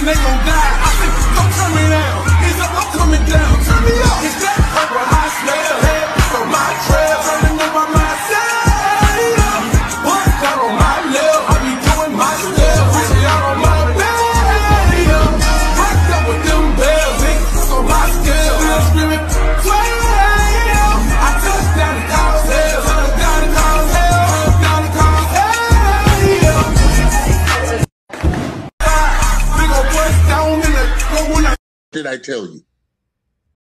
make them back. I think it's coming out. did I tell you?